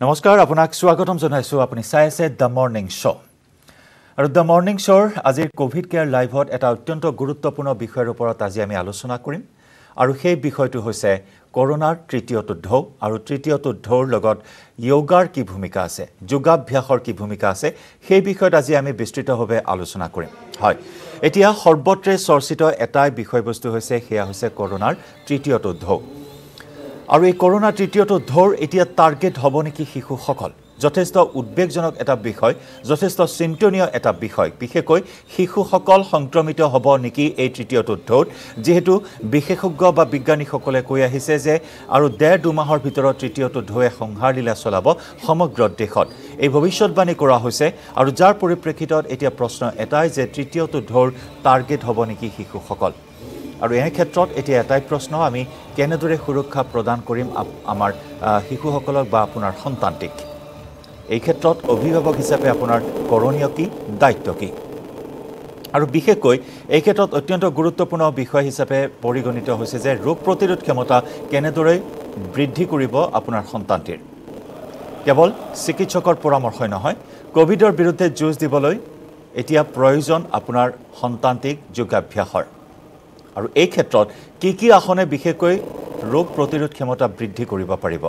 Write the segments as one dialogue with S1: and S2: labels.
S1: নমস্কাৰ আপোনাক স্বাগতম জনাইছোঁ আপুনি চাই আছে দ্য মৰ্ণিং শ্ব' আৰু দ্য মৰ্ণিং শ্ব'ৰ আজিৰ ক'ভিড কেয়াৰ লাইভত এটা অত্যন্ত গুৰুত্বপূৰ্ণ বিষয়ৰ ওপৰত আজি আমি আলোচনা কৰিম। আৰু সেই বিষয়টো হৈছে কৰোণাৰ তৃতীয়টো ঢৌ। আৰু তৃতীয়টো ঢৌৰ লগত য়োগাৰ কি ভূমিকা আছে যোগাভ্যাসৰ কি ভূমিকা আছে সেই বিষয়ত আজি আমি বিস্তৃতভাৱে আলোচনা কৰিম। হয় এতিয়া সৰ্বত্ৰে চৰ্চিত এটাই বিষয়বস্তু হৈছে সেয়া হৈছে কৰোণাৰ তৃতীয়টো ঢৌ। আৰু এই কৰোণা তৃতীয়টো ঢৌৰ এতিয়া টাৰ্গেট হ'ব নেকি শিশুসকল? যথেষ্ট উদ্বেগজনক এটা বিষয় যথেষ্ট চিন্তনীয় এটা বিষয়। বিশেষকৈ শিশুসকল সংক্ৰমিত হ'ব নেকি এই তৃতীয়টো ঢৌত যিহেতু বিশেষজ্ঞ বা বিজ্ঞানীসকলে কৈ আহিছে যে আৰু ডেৰ দুমাহৰ ভিতৰত তৃতীয়টো ঢৌৱে সংহাৰ লীলা চলাব সমগ্ৰ দেশত। এই ভৱিষ্যতবাণী কৰা হৈছে আৰু যাৰ পৰিপ্ৰেক্ষিতত এতিয়া প্ৰশ্ন এটাই যে তৃতীয়টো ঢৌৰ টাৰ্গেট হ'ব নেকি শিশুসকল? আৰু এনে ক্ষেত্ৰত এতিয়া এটাই প্ৰশ্ন আমি কেনেদৰে সুৰক্ষা প্ৰদান কৰিম আমাৰ শিশুসকলক বা আপোনাৰ সন্তানটিক? এই ক্ষেত্ৰত অভিভাৱক হিচাপে আপোনাৰ কৰণীয় কি দায়িত্ব কি? আৰু বিশেষকৈ এই ক্ষেত্ৰত অত্যন্ত গুৰুত্বপূৰ্ণ বিষয় হিচাপে পৰিগণিত হৈছে যে ৰোগ প্ৰতিৰোধ ক্ষমতা কেনেদৰে বৃদ্ধি কৰিব আপোনাৰ সন্তানটিৰ? কেৱল চিকিৎসকৰ পৰামৰ্শই নহয় ক'ভিডৰ বিৰুদ্ধে যুঁজ দিবলৈ এতিয়া প্ৰয়োজন আপোনাৰ সন্তানটিক যোগাভ্যাসৰ। আৰু এই ক্ষেত্ৰত কি কি আসনে বিশেষকৈ ৰোগ প্ৰতিৰোধ ক্ষমতা বৃদ্ধি কৰিব পাৰিব?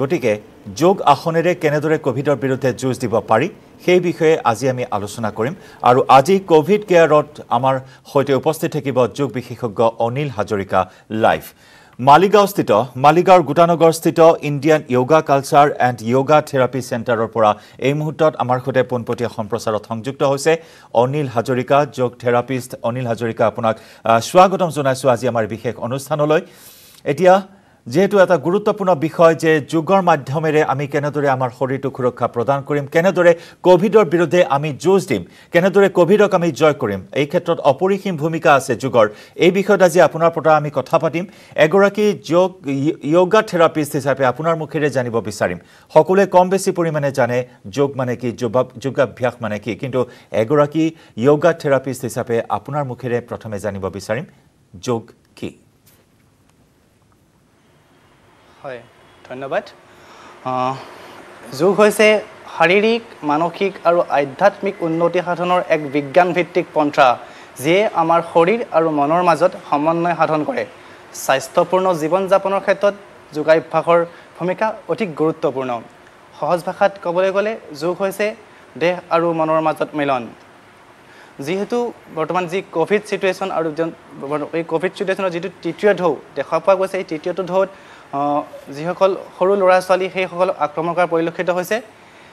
S1: গতিকে যোগ আসনেৰে কেনেদৰে ক'ভিডৰ বিৰুদ্ধে যুঁজ দিব পাৰি সেই বিষয়ে আজি আমি আলোচনা কৰিম। আৰু আজি ক'ভিড কেয়াৰত আমাৰ সৈতে উপস্থিত থাকিব যোগ বিশেষজ্ঞ অনিল হাজৰিকা লাইভ। মালিগাঁওস্থিত মালিগাঁৱৰ গোটানগৰস্থিত Indian yoga culture and yoga therapy চেণ্টাৰৰ পৰা এই মুহূৰ্তত আমাৰ সৈতে পোনপটীয়া সম্প্ৰচাৰত সংযুক্ত হৈছে অনিল হাজৰিকা যোগ থেৰাপিষ্ট অনিল হাজৰিকা। আপোনাক স্বাগতম জনাইছোঁ আজি আমাৰ বিশেষ অনুষ্ঠানলৈ। এতিয়া যিহেতু এটা গুৰুত্বপূৰ্ণ বিষয় যে যোগৰ মাধ্যমেৰে আমি কেনেদৰে আমাৰ শৰীৰটোক সুৰক্ষা প্ৰদান কৰিম কেনেদৰে ক'ভিডৰ বিৰুদ্ধে আমি যুঁজ দিম কেনেদৰে ক'ভিডক আমি জয় কৰিম এই ক্ষেত্ৰত অপৰিসীম ভূমিকা আছে যোগৰ। এই বিষয়ত আজি আপোনাৰ পৰা আমি কথা পাতিম। এগৰাকী যোগ য়োগা থেৰাপিষ্ট হিচাপে আপোনাৰ মুখেৰে জানিব বিচাৰিম। সকলোৱে কম বেছি পৰিমাণে জানে যোগ মানে কি যোগাভ্যাস মানে কি কিন্তু এগৰাকী য়োগা থেৰাপিষ্ট হিচাপে আপোনাৰ মুখেৰে প্ৰথমে জানিব বিচাৰিম যোগ কি
S2: হয় ধন্যবাদ। যোগ হৈছে শাৰীৰিক মানসিক আৰু আধ্যাত্মিক উন্নতি সাধনৰ এক বিজ্ঞানভিত্তিক পন্থা যিয়ে আমাৰ শৰীৰ আৰু মনৰ মাজত সমন্বয় সাধন কৰে। স্বাস্থ্যপূৰ্ণ জীৱন যাপনৰ ক্ষেত্ৰত যোগাভ্যাসৰ ভূমিকা অধিক গুৰুত্বপূৰ্ণ। সহজ ভাষাত ক'বলৈ গ'লে যোগ হৈছে দেহ আৰু মনৰ মাজত মিলন। যিহেতু বৰ্তমান যি ক'ভিড ছিটুৱেশ্যন আৰু এই ক'ভিড ছিটুৱেশ্যনৰ যিটো তৃতীয় ঢৌ দেখা পোৱা গৈছে। এই তৃতীয়টো ঢৌত যিসকল সৰু ল'ৰা ছোৱালী সেইসকলক আক্ৰমণ কৰা পৰিলক্ষিত হৈছে।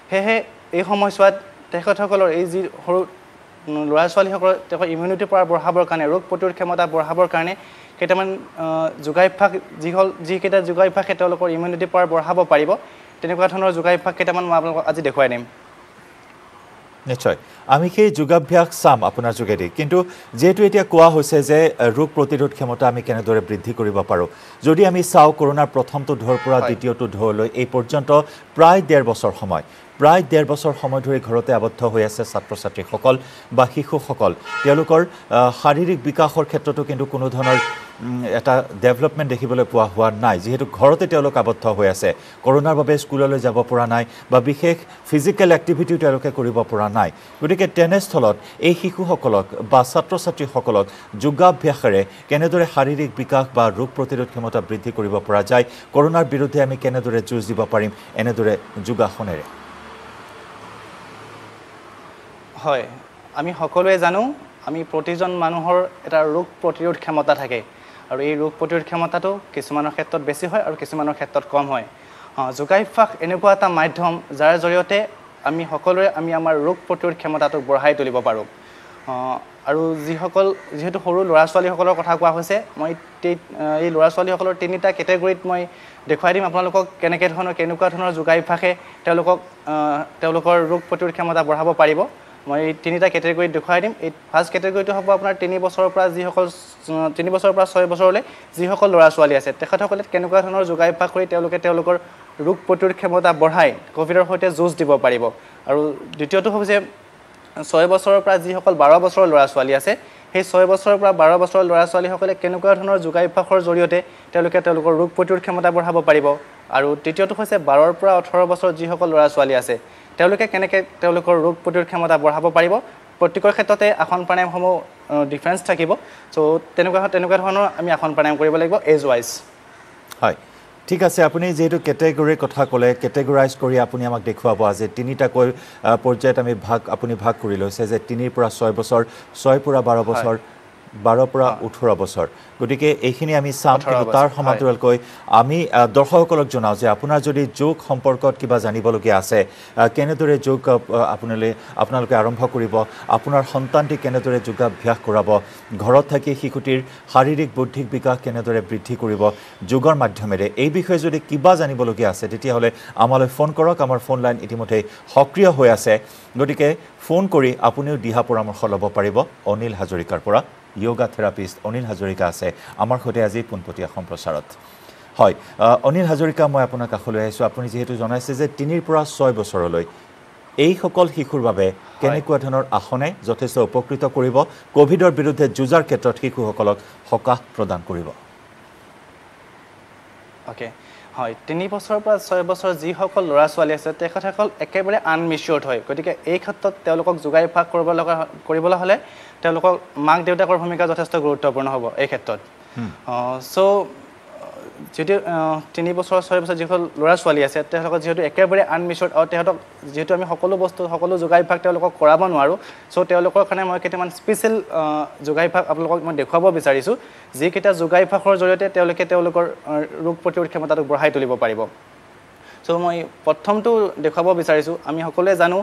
S2: সেয়েহে এই সময়ছোৱাত তেখেতসকলৰ এই যি সৰু ল'ৰা ছোৱালীসকলৰ তেওঁলোকৰ ইমিউনিটি পাৱাৰ বঢ়াবৰ কাৰণে ৰোগ প্ৰতিৰোধ ক্ষমতা বঢ়াবৰ কাৰণে কেইটামান যোগাভ্যাস যিসকল যিকেইটা যোগাভ্যাসে তেওঁলোকৰ ইমিউনিটি পাৱাৰ বঢ়াব পাৰিব তেনেকুৱা ধৰণৰ যোগাভ্যাস কেইটামান মই আপোনালোকক আজি দেখুৱাই দিম।
S1: নিশ্চয়। আমি সেই যোগাভ্যাস চাম আপোনাৰ যোগেদি। কিন্তু যিহেতু এতিয়া কোৱা হৈছে যে ৰোগ প্ৰতিৰোধ ক্ষমতা আমি কেনেদৰে বৃদ্ধি কৰিব পাৰোঁ যদি আমি চাওঁ কৰোণাৰ প্ৰথমটো ঢৌৰ পৰা দ্বিতীয়টো ঢৌলৈ এই পৰ্যন্ত প্ৰায় ডেৰ বছৰ সময়। প্ৰায় ডেৰ বছৰ সময় ধৰি ঘৰতে আবদ্ধ হৈ আছে ছাত্ৰ ছাত্ৰীসকল বা শিশুসকল। তেওঁলোকৰ শাৰীৰিক বিকাশৰ ক্ষেত্ৰতো কিন্তু কোনো ধৰণৰ এটা ডেভেলপমেণ্ট দেখিবলৈ পোৱা হোৱা নাই। যিহেতু ঘৰতে তেওঁলোক আবদ্ধ হৈ আছে। কৰোণাৰ বাবে স্কুললৈ যাব পৰা নাই বা বিশেষ ফিজিকেল এক্টিভিটিও তেওঁলোকে কৰিব পৰা নাই। গতিকে তেনেস্থলত এই শিশুসকলক বা ছাত্ৰ ছাত্ৰীসকলক যোগাভ্যাসেৰে কেনেদৰে শাৰীৰিক বিকাশ বা ৰোগ প্ৰতিৰোধ ক্ষমতা বৃদ্ধি কৰিব পৰা যায় কৰোণাৰ বিৰুদ্ধে আমি কেনেদৰে যুঁজ দিব পাৰিম এনেদৰে যোগাসনেৰে।
S2: হয়। আমি সকলোৱে জানো আমি প্ৰতিজন মানুহৰ এটা ৰোগ প্ৰতিৰোধ ক্ষমতা থাকে। আৰু এই ৰোগ প্ৰতিৰোধ ক্ষমতাটো কিছুমানৰ ক্ষেত্ৰত বেছি হয় আৰু কিছুমানৰ ক্ষেত্ৰত কম হয়। যোগাভ্যাস এনেকুৱা এটা মাধ্যম যাৰ জৰিয়তে আমি সকলোৱে আমি আমাৰ ৰোগ প্ৰতিৰোধ ক্ষমতাটোক বঢ়াই তুলিব পাৰোঁ। আৰু যিসকল যিহেতু সৰু ল'ৰা ছোৱালীসকলৰ কথা কোৱা হৈছে মই এই ল'ৰা ছোৱালীসকলৰ তিনিটা কেটেগৰীত মই দেখুৱাই দিম আপোনালোকক কেনেকৈ ধৰণৰ কেনেকুৱা ধৰণৰ যোগাভ্যাসে তেওঁলোকক তেওঁলোকৰ ৰোগ প্ৰতিৰোধ ক্ষমতা বঢ়াব পাৰিব। মই তিনিটা কেটেগৰীত দেখুৱাই দিম। এই ফাৰ্ষ্ট কেটেগৰীটো হ'ব আপোনাৰ তিনি বছৰৰ পৰা যিসকল তিনি বছৰৰ পৰা ছয় বছৰলৈ যিসকল ল'ৰা ছোৱালী আছে তেখেতসকলে কেনেকুৱা ধৰণৰ যোগাভ্যাস কৰি তেওঁলোকে তেওঁলোকৰ ৰোগ প্ৰতিৰোধ ক্ষমতা বঢ়াই ক'ভিডৰ সৈতে যুঁজ দিব পাৰিব। আৰু দ্বিতীয়টো হৈছে ছয় বছৰৰ পৰা যিসকল বাৰ বছৰৰ ল'ৰা ছোৱালী আছে সেই ছয় বছৰৰ পৰা বাৰ বছৰৰ ল'ৰা ছোৱালীসকলে কেনেকুৱা ধৰণৰ যোগাভ্যাসৰ জৰিয়তে তেওঁলোকে তেওঁলোকৰ ৰোগ প্ৰতিৰোধ ক্ষমতা বঢ়াব পাৰিব। আৰু তৃতীয়টো হৈছে বাৰৰ পৰা ওঠৰ বছৰ যিসকল ল'ৰা ছোৱালী আছে তেওঁলোকে কেনেকৈ তেওঁলোকৰ ৰোগ প্ৰতিৰোধ ক্ষমতা বঢ়াব পাৰিব? প্ৰত্যেকৰ ক্ষেত্ৰতে আসন প্ৰাণায়ামসমূহ ডিফাৰেঞ্চ থাকিব। চ' তেনেকুৱা তেনেকুৱা ধৰণৰ আমি আসন প্ৰাণায়াম কৰিব লাগিব এজ ৱাইজ
S1: হয়। ঠিক আছে আপুনি যিহেতু কেটেগৰীৰ কথা ক'লে কেটেগৰাইজ কৰি আপুনি আমাক দেখুৱাব আজি। তিনিটাকৈ পৰ্যায়ত আমি ভাগ আপুনি ভাগ কৰি লৈছে যে তিনিৰ পৰা ছয় বছৰ ছয়ৰ পৰা বাৰ বছৰ বাৰৰ পৰা ওঠৰ বছৰ। গতিকে এইখিনি আমি চাম কিন্তু তাৰ সমান্তৰালকৈ আমি দৰ্শকসকলক জনাওঁ যে আপোনাৰ যদি যোগ সম্পৰ্কত কিবা জানিবলগীয়া আছে কেনেদৰে যোগ আপোনালোকে আপোনালোকে আৰম্ভ কৰিব আপোনাৰ সন্তানটি কেনেদৰে যোগাভ্যাস কৰাব ঘৰত থাকি শিশুটিৰ শাৰীৰিক বৌদ্ধিক বিকাশ কেনেদৰে বৃদ্ধি কৰিব যোগৰ মাধ্যমেৰে এই বিষয়ে যদি কিবা জানিবলগীয়া আছে তেতিয়াহ'লে আমালৈ ফোন কৰক। আমাৰ ফোন লাইন ইতিমধ্যে সক্ৰিয় হৈ আছে। গতিকে ফোন কৰি আপুনিও দিহা পৰামৰ্শ ল'ব পাৰিব। অনিল হাজৰিকাৰ পৰা। য়োগা থেৰাপিষ্ট অনিল হাজৰিকা আছে। আমাৰ সৈতে আজি পোনপটীয়া সম্প্ৰচাৰত। হয় অনিল হাজৰিকা মই আপোনাৰ কাষলৈ আহিছোঁ। আপুনি যিহেতু জনাইছে যে তিনিৰ পৰা ছয় বছৰলৈ এইসকল শিশুৰ বাবে কেনেকুৱা ধৰণৰ আসনে যথেষ্ট উপকৃত কৰিব ক'ভিডৰ বিৰুদ্ধে যুঁজাৰ ক্ষেত্ৰত শিশুসকলক সকাহ প্ৰদান কৰিব?
S2: অ'কে হয়। তিনি বছৰৰ পৰা ছয় বছৰ যিসকল ল'ৰা ছোৱালী আছে তেখেতসকল একেবাৰে আনমিচিয়ৰ্ড হয়। গতিকে এই ক্ষেত্ৰত তেওঁলোকক যোগাভ্যাস কৰিব লগা কৰিবলৈ হ'লে তেওঁলোকক মাক দেউতাকৰ ভূমিকা যথেষ্ট গুৰুত্বপূৰ্ণ হ'ব এই ক্ষেত্ৰত। চ' যদি তিনি বছৰ ছয় বছৰ যিসকল ল'ৰা ছোৱালী আছে তেওঁলোকক যিহেতু একেবাৰে আনমিচিয়ৰ্ড আৰু তেহেঁতক যিহেতু আমি সকলো বস্তু সকলো যোগাভ্যাস তেওঁলোকক কৰাব নোৱাৰোঁ চ' তেওঁলোকৰ কাৰণে মই কেইটামান স্পেচিয়েল যোগাভ্যাস আপোনালোকক মই দেখুৱাব বিচাৰিছোঁ যিকেইটা যোগাভ্যাসৰ জৰিয়তে তেওঁলোকে তেওঁলোকৰ ৰোগ প্ৰতিৰোধ ক্ষমতাটোক বঢ়াই তুলিব পাৰিব। চ' মই প্ৰথমটো দেখুৱাব বিচাৰিছোঁ আমি সকলোৱে জানো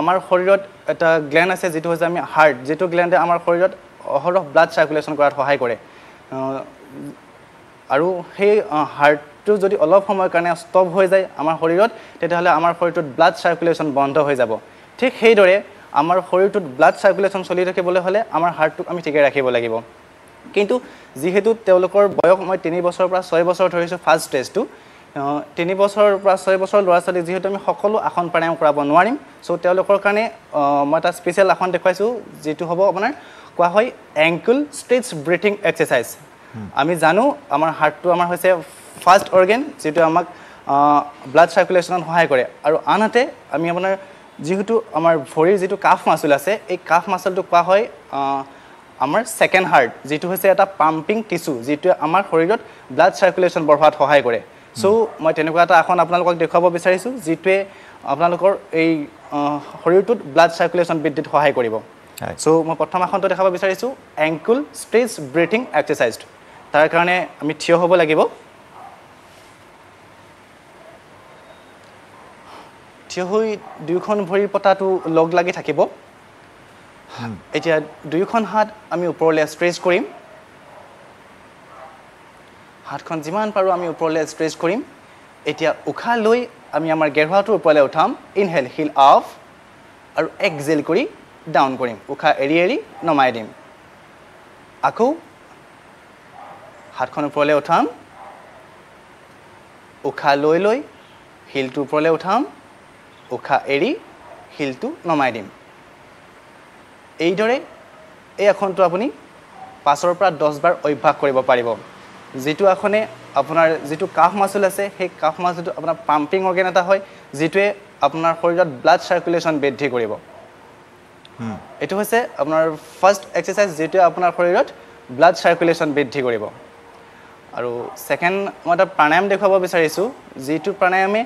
S2: আমাৰ শৰীৰত এটা গ্লেণ্ড আছে যিটো হৈছে আমি হাৰ্ট যিটো গ্লেণ্ডে আমাৰ শৰীৰত অহৰহ ব্লাড চাৰ্কুলেশ্যন কৰাত সহায় কৰে। আৰু সেই হাৰ্টটো যদি অলপ সময়ৰ কাৰণে ষ্টপ হৈ যায় আমাৰ শৰীৰত তেতিয়াহ'লে আমাৰ শৰীৰটোত ব্লাড চাৰ্কুলেশ্যন বন্ধ হৈ যাব। ঠিক সেইদৰে আমাৰ শৰীৰটোত ব্লাড চাৰ্কুলেশ্যন চলি থাকিবলৈ হ'লে আমাৰ হাৰ্টটোক আমি ঠিকে ৰাখিব লাগিব। কিন্তু যিহেতু তেওঁলোকৰ বয়স মই তিনি বছৰৰ পৰা ছয় বছৰ ধৰিছোঁ ফাৰ্ষ্ট ষ্টেজটো তিনি বছৰৰ পৰা ছয় বছৰ ল'ৰা ছোৱালীক যিহেতু আমি সকলো আসন প্ৰাণায়াম কৰাব নোৱাৰিম চ' তেওঁলোকৰ কাৰণে মই এটা স্পেচিয়েল আসন দেখুৱাইছোঁ যিটো হ'ব আপোনাৰ কোৱা হয় এংকুল ষ্ট্ৰেটছ ব্ৰিথিং এক্সাৰচাইজ আমি জানো আমাৰ হাৰ্টটো আমাৰ হৈছে ফাৰ্ষ্ট অৰ্গেন যিটো আমাক ব্লাড চাৰ্কুলেশ্যনত সহায় কৰে। আৰু আনহাতে আমি আপোনাৰ যিহেতু আমাৰ ভৰিৰ যিটো কাফ মাচুল আছে এই কাফ মাচুলটো কোৱা হয় আমাৰ ছেকেণ্ড হাৰ্ট যিটো হৈছে এটা পাম্পিং টিচু যিটোৱে আমাৰ শৰীৰত ব্লাড চাৰ্কুলেশ্যন বঢ়োৱাত সহায় কৰে। চ' মই তেনেকুৱা এটা আসন আপোনালোকক দেখুৱাব বিচাৰিছোঁ যিটোৱে আপোনালোকৰ এই শৰীৰটোত ব্লাড চাৰ্কুলেশ্যন বৃদ্ধিত সহায় কৰিব। চ' মই প্ৰথম আসনটো দেখাব বিচাৰিছোঁ এংকুল ষ্ট্ৰেচ ব্ৰিথিং এক্সাৰচাইজ তাৰ কাৰণে আমি থিয় হ'ব লাগিব। থিয় হৈ দুয়োখন ভৰিৰ পতাটো লগ লাগি থাকিব। এতিয়া দুয়োখন হাত আমি ওপৰলৈ ষ্ট্ৰেচ কৰিম। হাতখন যিমান পাৰোঁ আমি ওপৰলৈ ষ্ট্ৰেচ কৰিম। এতিয়া উশাহ লৈ আমি আমাৰ গেৰুৱাটোৰ ওপৰলৈ উঠাম। Inhale heel off. আৰু এক্সেল কৰি ডাউন কৰিম। উশাহ এৰি এৰি নমাই দিম। আকৌ হাতখন ওপৰলৈ উঠাম। উশাহ লৈ লৈ শিলটো ওপৰলৈ উঠাম। উশাহ এৰি শিলটো নমাই দিম। এইদৰে এই আসনটো আপুনি পাঁচৰ পৰা দহবাৰ অভ্যাস কৰিব পাৰিব। যিটো আসনে আপোনাৰ যিটো কাফ মাচুল আছে সেই কাফ মাচুলটো আপোনাৰ পাম্পিং অৰ্গেন এটা হয় যিটোৱে আপোনাৰ শৰীৰত ব্লাড চাৰ্কুলেশ্যন বৃদ্ধি কৰিব। এইটো হৈছে আপোনাৰ ফাৰ্ষ্ট এক্সাৰচাইজ যিটোৱে আপোনাৰ শৰীৰত ব্লাড চাৰ্কুলেশ্যন বৃদ্ধি কৰিব। আৰু ছেকেণ্ড মই এটা প্ৰাণায়াম দেখুৱাব বিচাৰিছোঁ যিটো প্ৰাণায়ামে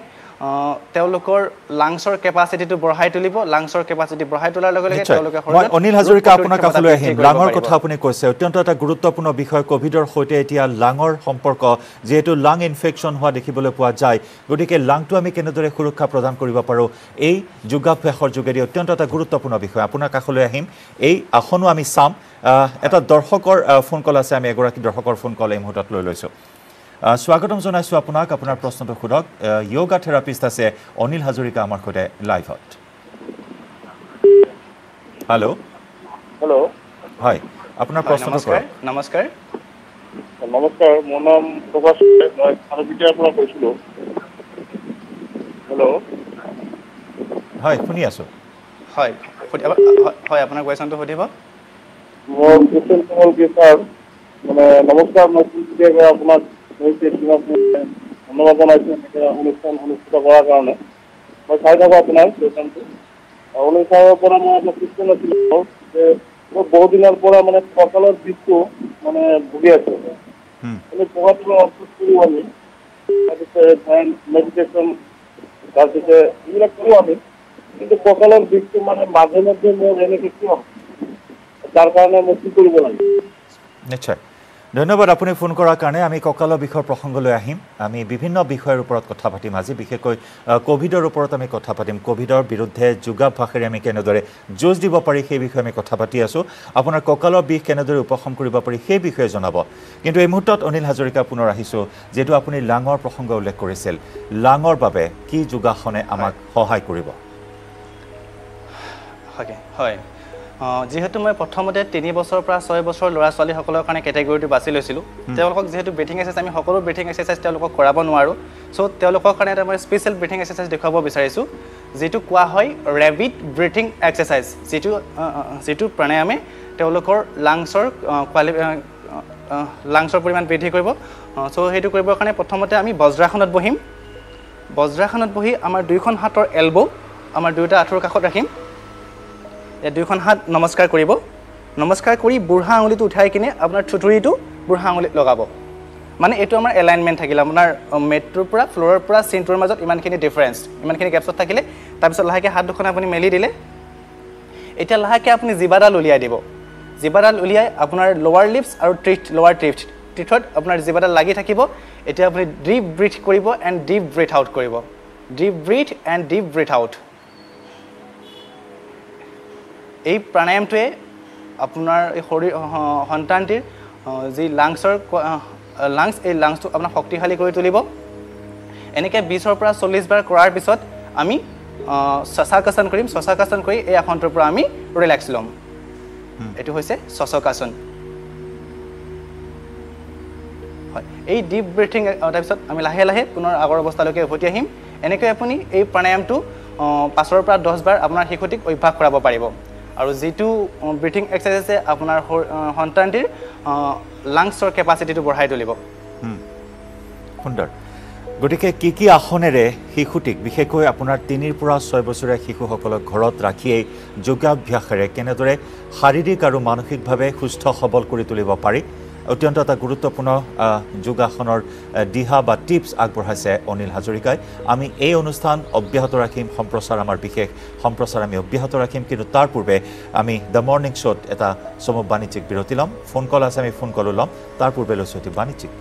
S2: তেওঁলোকৰ লাংছৰ কেপাচিটিটো বঢ়াই তুলিব লাংছৰ কেপাচিটি বঢ়াই তোলাৰ লগে লগে তেওঁলোকে
S1: অনিল হাজৰিকা আপোনাৰ কাষলৈ আহিম। লাঙৰ কথা আপুনি কৈছে অত্যন্ত এটা গুৰুত্বপূৰ্ণ বিষয় কভিডৰ সৈতে এতিয়া লাঙৰ সম্পৰ্ক যিহেতু লাং ইনফেকশ্যন হোৱা দেখিবলৈ পোৱা যায়। গতিকে লাংটো আমি কেনেদৰে সুৰক্ষা প্ৰদান কৰিব পাৰোঁ এই যোগাভ্যাসৰ যোগেদি অত্যন্ত এটা গুৰুত্বপূৰ্ণ বিষয়। আপোনাৰ কাষলৈ আহিম। এই আসনো আমি চাম। এটা দৰ্শকৰ ফোন কল আছে আমি এগৰাকী দৰ্শকৰ ফোন কল এই মুহূৰ্তত লৈ লৈছোঁ। স্বাগতম জনাইছোঁ আপোনাক। আপোনাৰ প্ৰশ্নটো সোধক। য়োগা থেৰাপিষ্ট আছে অনিল হাজৰিকা আমাৰ সৈতে লাইভত। হেল্ল'
S3: হেল্ল'
S1: হয় আপোনাৰ প্ৰশ্নটো কৰক
S2: নমস্কাৰ।
S3: নমস্কাৰ মোৰ নাম প্ৰকাশ মই খাৰুপিটিয়াৰ পৰা কৈছিলোঁ। হেল্ল'
S1: হয় শুনি আছোঁ।
S2: হয় হয় আপোনাৰ কুৱেশ্যনটো সুধিব।
S3: মোৰ কুশল কোমল কেশৰ মানে নমস্কাৰ মই আপোনাক হৈছে কিবা ধন্যবাদ জনাইছোঁ এনেকৈ অনুষ্ঠান অনুষ্ঠিত কৰাৰ কাৰণে। মই চাই থাকোঁ আপোনাৰ প্ৰগ্ৰামটো অনুষ্ঠানৰ পৰা মই এটা কোৱেশ্যন আছিলোঁ যে মই বহু দিনৰ পৰা মানে কঁকালৰ বিষটো মানে ভুগি আছোঁ।
S1: হুম,
S3: আমি পঢ়াটো কৰোঁ আমি তাৰপিছত ধ্যান মেডিটেশ্যন তাৰপিছত এইবিলাক কৰোঁ আমি। কিন্তু কঁকালৰ বিষটো মানে মাজে মাজে মোৰ এনেকৈ কিয়? তাৰ কাৰণে মই কি কৰিব লাগে?
S1: নিশ্চয়। ধন্যবাদ আপুনি ফোন কৰাৰ কাৰণে। আমি কঁকালৰ বিষয়ৰ প্ৰসংগলৈ আহিম। আমি বিভিন্ন বিষয়ৰ ওপৰত কথা পাতিম আজি বিশেষকৈ ক'ভিডৰ ওপৰত আমি কথা পাতিম। ক'ভিডৰ বিৰুদ্ধে যোগাভ্যাসেৰে আমি কেনেদৰে যুঁজ দিব পাৰি সেই বিষয়ে আমি কথা পাতি আছোঁ। আপোনাৰ কঁকালৰ বিষ কেনেদৰে উপশম কৰিব পাৰি সেই বিষয়ে জনাব। কিন্তু এই মুহূৰ্তত অনিল হাজৰিকা পুনৰ আহিছোঁ যিহেতু আপুনি লাঙৰ প্ৰসংগ উল্লেখ কৰিছিল। লাঙৰ বাবে কি যোগাসনে আমাক সহায় কৰিব?
S2: হয়। যিহেতু মই প্ৰথমতে তিনি বছৰৰ পৰা ছয় বছৰ ল'ৰা ছোৱালীসকলৰ কাৰণে কেটেগৰীটো বাছি লৈছিলোঁ তেওঁলোকক যিহেতু ব্ৰিথিং এক্সাৰচাইজ আমি সকলো ব্ৰিথিং এক্সাৰচাইজ তেওঁলোকক কৰাব নোৱাৰোঁ। চ' তেওঁলোকৰ কাৰণে এটা মই স্পেচিয়েল ব্ৰিথিং এক্সাৰচাইজ দেখুৱাব বিচাৰিছোঁ যিটো কোৱা হয় ৰেবিট ব্ৰিথিং এক্সাৰচাইজ যিটো যিটো প্ৰাণায়ামে তেওঁলোকৰ লাংছৰ কোৱালি লাংছৰ পৰিমাণ বৃদ্ধি কৰিব। চ' সেইটো কৰিবৰ কাৰণে প্ৰথমতে আমি বজ্ৰাসনত বহিম। বজ্ৰাসনত বহি আমাৰ দুয়োখন হাতৰ এলব' আমাৰ দুয়োটা আঁঠুৰ কাষত ৰাখিম। দুয়োখন হাত নমস্কাৰ কৰিব। নমস্কাৰ কৰি বুঢ়া আঙুলিটো উঠাই কিনে আপোনাৰ থুতুৰিটো বুঢ়া আঙুলিত লগাব। মানে এইটো আমাৰ এলাইনমেণ্ট থাকিলে আপোনাৰ মেটটোৰ পৰা ফ্ল'ৰৰ পৰা চিনটোৰ মাজত ইমানখিনি ডিফাৰেঞ্চ ইমানখিনি গেপছত থাকিলে তাৰপিছত লাহেকৈ হাত দুখন আপুনি মেলি দিলে। এতিয়া লাহেকৈ আপুনি জিবাডাল উলিয়াই দিব। জিবাডাল উলিয়াই আপোনাৰ লোৱাৰ লিপছ আৰু ট্ৰিথ লোৱাৰ ট্ৰিথ ট্ৰিথত আপোনাৰ জিবাডাল লাগি থাকিব। এতিয়া আপুনি ডিপ ব্ৰিথ কৰিব এণ্ড ডিপ ব্ৰিথ আউট কৰিব। Deep breath and deep breath out এই প্ৰাণায়ামটোৱে আপোনাৰ এই শৰীৰ সন্তানটিৰ যি লাংছৰ লাংছ এই লাংছটো আপোনাৰ শক্তিশালী কৰি তুলিব। এনেকৈ বিছৰ পৰা চল্লিছ বাৰ কৰাৰ পিছত আমি শশাকাসন কৰিম। শশাকাসন কৰি এই আসনটোৰ পৰা আমি ৰিলেক্স ল'ম। এইটো হৈছে শশকাসন হয় এই ডিপ ব্ৰিথিং তাৰপিছত আমি লাহে লাহে পুনৰ আগৰ অৱস্থালৈকে উভতি আহিম। এনেকৈ আপুনি এই প্ৰাণায়ামটো পাঁচৰ পৰা দহ বাৰ আপোনাৰ শিশুটিক অভ্যাস কৰাব পাৰিব। আৰু যিটো ব্ৰিথিং এক্সাৰচাইজে আপোনাৰ সন্তানটিৰ লাংছৰ কেপাচিটিটো বঢ়াই তুলিব।
S1: সুন্দৰ। গতিকে কি কি আসনেৰে শিশুটিক বিশেষকৈ আপোনাৰ তিনিৰ পৰা ছয় বছৰীয়া শিশুসকলক ঘৰত ৰাখিয়েই যোগাভ্যাসেৰে কেনেদৰে শাৰীৰিক আৰু মানসিকভাৱে সুস্থ সবল কৰি তুলিব পাৰি অত্যন্ত এটা গুৰুত্বপূৰ্ণ যোগাসনৰ দিহা বা টিপছ আগবঢ়াইছে অনিল হাজৰিকাই। আমি এই অনুষ্ঠান অব্যাহত ৰাখিম সম্প্ৰচাৰ আমাৰ বিশেষ সম্প্ৰচাৰ আমি অব্যাহত ৰাখিম কিন্তু তাৰ পূৰ্বে আমি দ্য মৰ্ণিং শ্ব'ত এটা চমু বাণিজ্যিক বিৰতি ল'ম। ফোন কল আছে আমি ফোন কলো ল'ম। তাৰ পূৰ্বে লৈছোঁ এটি বাণিজ্যিক।